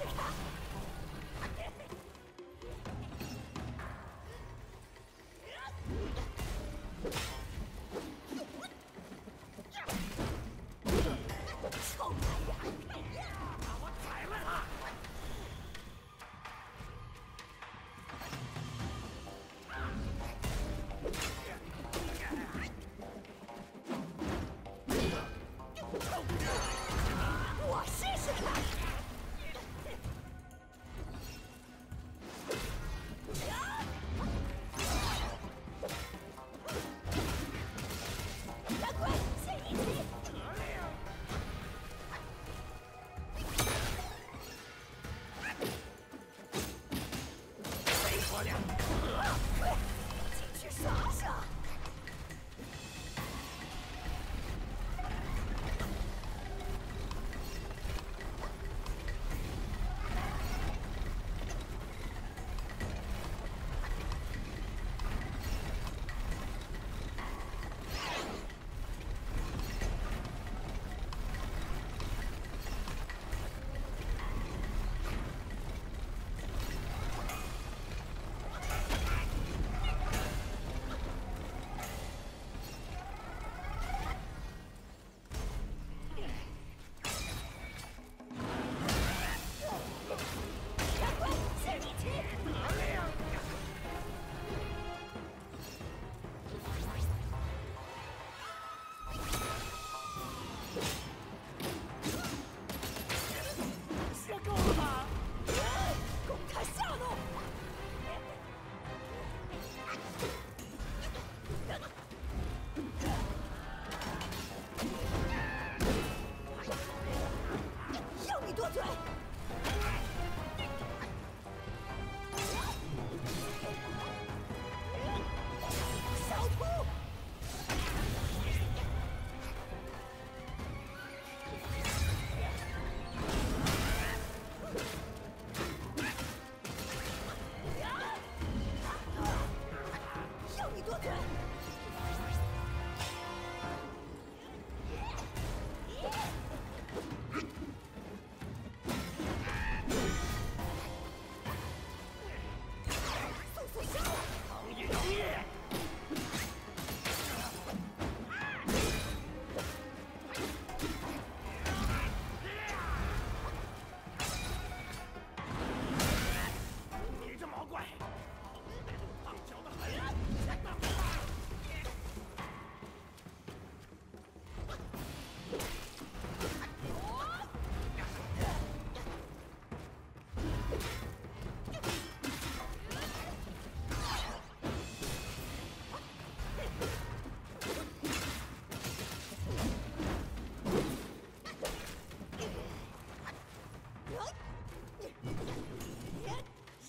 してきた Teach yourself.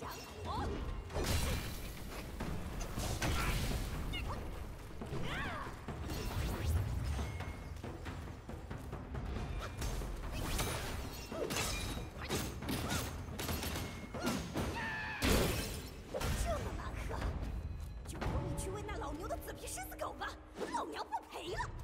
这么蛮横就由你去喂那老牛的紫皮狮子狗吧老娘不陪了。